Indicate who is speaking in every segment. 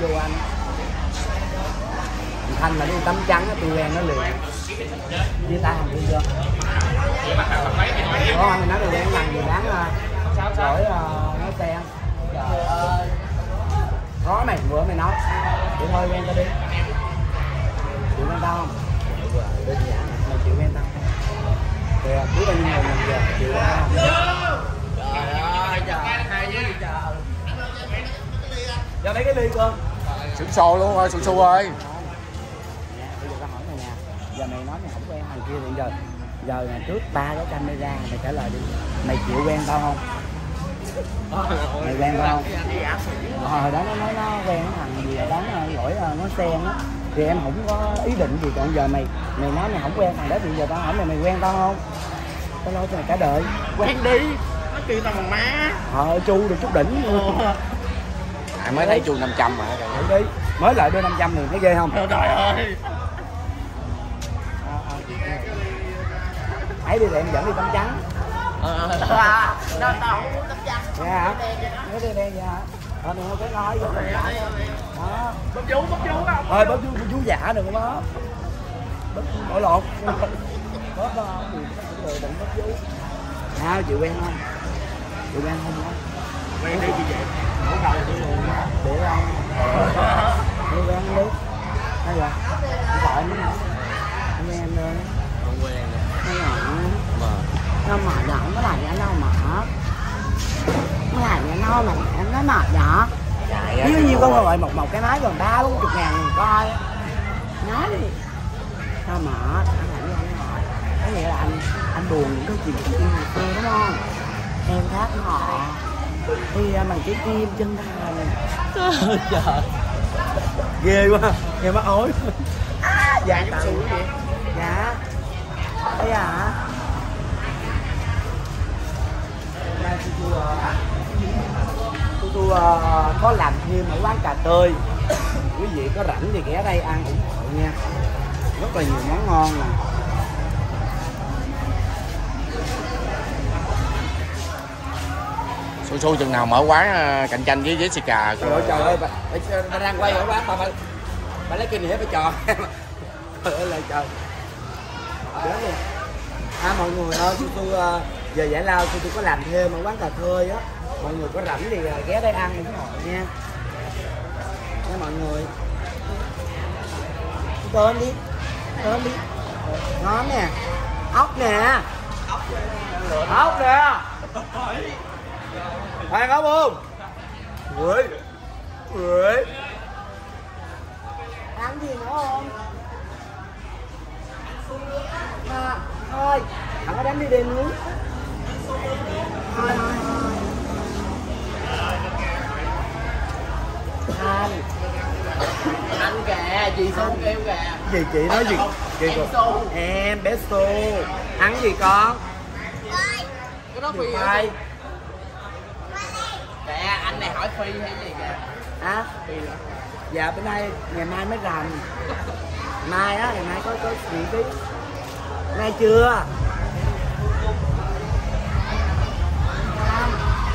Speaker 1: vô anh. Thằng thanh mà đi tắm trắng tôi quen nó liền. Chia tay thằng kia chưa có anh nói tôi quen thằng gì đáng à, đổi lỗi nói xe trời ơi có mày, bữa mày nói. Thì thôi, quen tao đi. Chịu quen tao không? Đơn giản mày chịu quen tao. Không kìa, biết bao nhiêu người mình giờ chịu quen tao không?
Speaker 2: Trời ơi trời hai trời.
Speaker 1: Cho mấy cái ly con
Speaker 3: sửng sồ luôn rồi sù sù ơi.
Speaker 1: Nè, bây giờ tao hỏi mày nè. Giờ mày nói mày không quen thằng kia thì giờ giờ là trước ba cái camera mày trả lời đi. Mày chịu quen tao không? Mày quen tao không? Ờ đó nó nói nó quen thằng gì đó nó lỗi ờ, nó sen á. Thì em không có ý định gì còn giờ mày mày nói mày không quen thằng đó thì giờ tao hỏi mày mày quen tao không? Tao lo cho mày cả đời.
Speaker 2: Quen đi. Nó kêu tao bằng má.
Speaker 1: Ờ chu được chút đỉnh luôn
Speaker 3: à, mới thấy chuông 500 mà.
Speaker 1: Thử đi. Mới lại đưa 500 thì thấy ghê không?
Speaker 2: Trời ơi.
Speaker 1: Ấy đi thì em dẫn đi tấm trắng.
Speaker 2: Nó tao không muốn tấm trắng
Speaker 1: Dạ? Nó đi đen hả? Ờ, đừng có cái nói vô Đó.
Speaker 2: Bấm vú bấm vú không
Speaker 1: bớt chú, chú giả đừng có bớt Bớt bỏ lộn Bớt đó. Người đừng bớt chú. Sao chịu quen không? Chịu quen không? hả?
Speaker 2: Quen đi như vậy
Speaker 1: Mỗi đầu chịu quen Để không? để quen nước. Hay là? Không gọi nữa Anh em ơi
Speaker 2: không quen
Speaker 1: Nó nhỏ
Speaker 2: mà
Speaker 1: Nó mở nhỏ nó là nó đâu mở Nó là nó mà nó mở nhỏ Nếu như con người một một cái máy còn ba bốn chục ngàn người coi Nói đi Sao mở Anh làm anh hỏi Có nghĩa là anh anh buồn những cái chuyện của đúng không Em khác họ thì à, bằng cái kim chân thành Trời Ghê quá Nghe mắt ối à, Dạ
Speaker 2: xui vậy.
Speaker 1: Dạ. Đây à? Đây tôi tôi ờ, tôi, tôi ờ, có làm thêm ở quán cà tươi Quý vị có rảnh thì ghé đây ăn ủng hộ nha. Rất là nhiều món ngon nè
Speaker 3: xui xui chừng nào mở quán ờ, cạnh tranh với Jessica
Speaker 1: Trời ơi trời ơi bà, bà, bà đang quay ở quán bà, bà, bà lấy kinh nghiệm bà trò Trời ơi trời. À mọi người ơi tôi, tôi giờ giải lao tôi, tôi có làm thêm ở quán cà phê á. Mọi người có rảnh thì ờ, ghé đây ăn ủng hộ nha. Nha mọi người. Tôm đi tôm đi. Ngon nè. Ốc nè. Ốc nè. Ăn ốc không? Ui Ui. Ăn gì nữa không? À, thôi Thằng có đánh đi đêm nướng Thôi thôi thôi. Anh
Speaker 2: anh kìa chị xuống kêu kìa.
Speaker 1: Gì chị nói gì? Chị
Speaker 2: Em.
Speaker 1: Em bé Su Ăn gì con?
Speaker 2: cái đó phi kìa anh này hỏi phi hay gì kìa.
Speaker 1: Hả? Dạ bữa nay ngày mai mới rằm Mai á, ngày mai có có chuyện tí Nay chưa?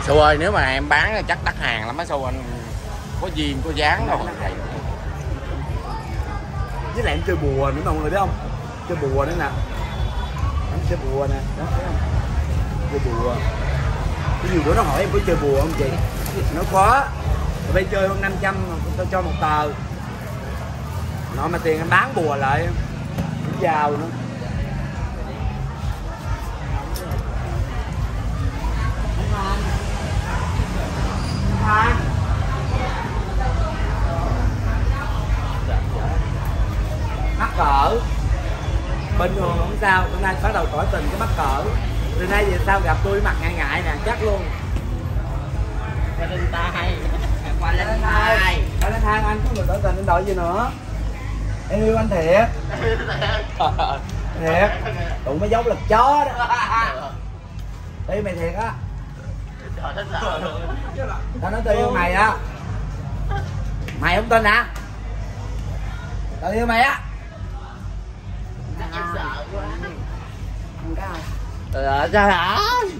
Speaker 3: su ơi nếu mà em bán thì chắc đắt hàng lắm á su anh. Có duyên có dáng đâu thầy
Speaker 1: với lại em chơi bùa nữa mọi người biết không? Chơi bùa nữa nè. Em chơi bùa nè. Đó thấy không chơi bùa. Cái nhiều bữa nó hỏi em có chơi bùa không chị nó có tụi bay chơi hơn 500 mà tao cho một tờ. Nó mà tiền em bán bùa lại. Cũng giàu nữa. Thanh mắc cỡ. Bình thường không sao. Hôm nay bắt đầu tỏ tình cái mắc cỡ. Từ nay về sau gặp tôi mặt ngại ngại nè, chắc luôn.
Speaker 2: Valentine. Valentine
Speaker 1: hai anh có người tỏ tình anh đợi gì nữa? Em yêu anh thiệt. Thiệt. Tụi mới giống lực chó đó. Ê mày thiệt á. Tao nói tao yêu mày á. Mày không tin hả? Tao yêu mày á.
Speaker 2: Em sợ quá.
Speaker 1: Không có ai
Speaker 2: trời ơi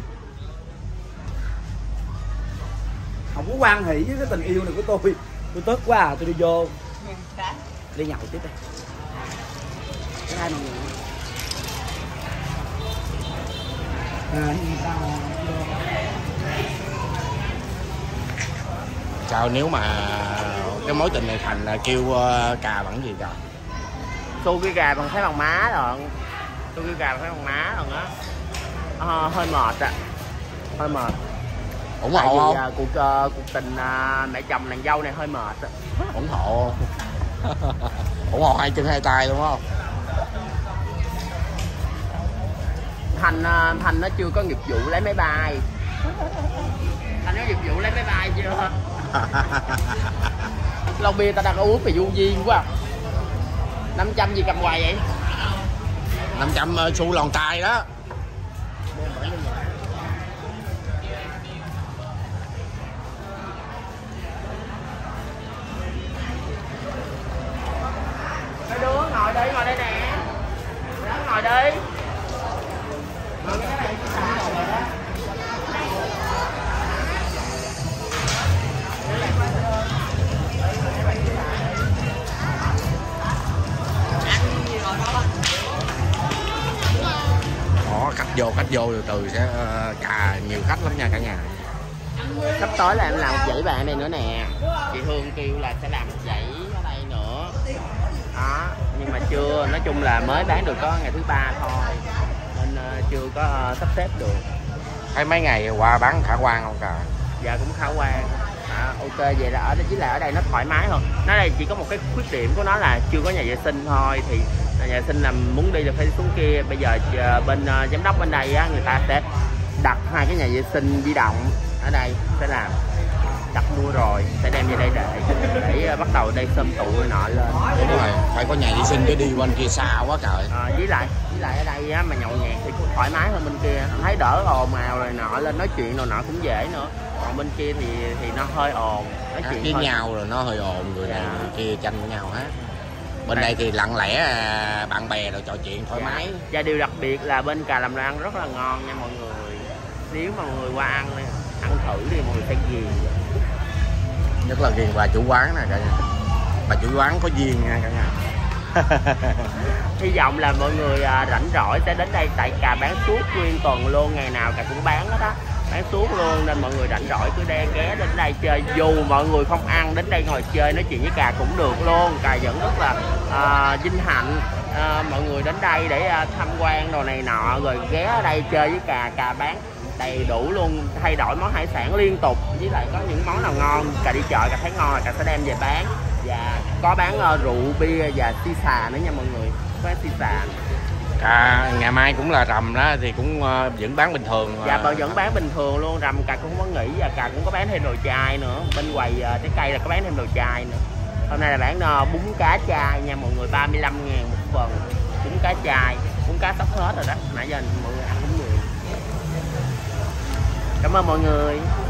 Speaker 1: không có quan hệ với cái tình yêu này của tôi. Tôi tức quá à tôi đi vô. Đi nhậu tiếp đi. Cái hai mọi người à,
Speaker 3: sao nếu mà cái mối tình này thành là kêu ờ, cà bằng gì trời?
Speaker 2: Xô cái gà bằng thấy bằng má rồi. Xô cái gà bằng thấy bằng má rồi á. Ờ, hơi mệt ạ. Hơi mệt
Speaker 3: ủng hộ không?
Speaker 2: à, cuộc ờ, cuộc tình à, mẹ chồng nàng dâu này hơi mệt
Speaker 3: ủng hộ. Ủng hộ hai chân hai tay đúng không?
Speaker 2: Thành à, thành nó chưa có nghiệp vụ lấy máy bay. Thành có nghiệp vụ lấy máy bay chưa? Lon bia ta đang uống về du duyên quá 500 gì cầm hoài vậy?
Speaker 3: 500 ờ, xu lòn tay đó khách vô khách vô từ từ sẽ ờ, cà nhiều khách lắm nha cả nhà.
Speaker 2: Sắp tối là em làm một dãy bạn đây nữa nè. Chị Hương kêu là sẽ làm một dãy ở đây nữa. Đó, nhưng mà chưa, nói chung là mới bán được có ngày thứ ba thôi chưa có ờ, sắp xếp được.
Speaker 3: Thấy mấy ngày qua bán khả quan không cà
Speaker 2: dạ cũng khả quan. À, ok vậy là ở đây chỉ là ở đây nó thoải mái hơn nó đây chỉ có một cái khuyết điểm của nó là chưa có nhà vệ sinh thôi thì nhà vệ sinh là muốn đi là phải xuống kia. Bây giờ ờ, bên ờ, giám đốc bên đây á người ta sẽ đặt hai cái nhà vệ sinh di động ở đây sẽ làm đặt mua rồi sẽ đem về đây để để ờ, bắt đầu đây xôm tụ này nọ lên.
Speaker 3: Đúng rồi phải có nhà vệ sinh chứ đi bên kia xa quá trời.
Speaker 2: À, với lại với lại ở đây á, mà nhậu nhẹt thì cũng thoải mái hơn bên kia. Thấy đỡ ồn ào rồi nọ lên nói chuyện rồi nọ cũng dễ nữa. Còn bên kia thì thì nó hơi ồn nói
Speaker 3: hát
Speaker 2: chuyện
Speaker 3: với
Speaker 2: hơi
Speaker 3: nhau rồi nó hơi ồn người này
Speaker 2: Dạ.
Speaker 3: người kia tranh với nhau hết. Bên
Speaker 2: Đây.
Speaker 3: đây thì lặng lẽ à, bạn bè rồi trò chuyện thoải mái.
Speaker 2: Và điều đặc biệt là bên cà làm ăn rất là ngon nha mọi người. Nếu mà mọi người qua ăn ăn thử thì mọi người sẽ ghiền
Speaker 3: nhất là ghiền bà chủ quán nè cả nhà. Bà chủ quán có duyên nha cả nhà.
Speaker 2: Hy vọng là mọi người à, rảnh rỗi sẽ đến đây tại cà bán suốt nguyên tuần luôn ngày nào cà cũng bán hết á. Bán suốt luôn nên mọi người rảnh rỗi cứ đe ghé đến đây chơi. Dù mọi người không ăn đến đây ngồi chơi nói chuyện với cà cũng được luôn. Cà vẫn rất là à, vinh hạnh à, mọi người đến đây để à, tham quan đồ này nọ rồi ghé ở đây chơi với cà cà bán đầy đủ luôn thay đổi món hải sản liên tục. Với lại có những món nào ngon cà đi chợ cà thấy ngon là cà sẽ đem về bán. Và có bán ờ, rượu bia và xì xà nữa nha mọi người. Có xì xà.
Speaker 3: À, ngày mai cũng là rằm đó thì cũng ờ, vẫn bán bình thường. Ờ,
Speaker 2: bà vẫn bán bình thường luôn. Rằm cà cũng không có nghỉ và cà cũng có bán thêm đồ chai nữa. Bên quầy ờ, trái cây là có bán thêm đồ chai nữa. Hôm nay là bán ờ, bún cá chai nha mọi người 35 ngàn một phần. Bún cá chai bún cá sắp hết rồi đó. Nãy giờ mọi người ăn cảm ơn mọi người.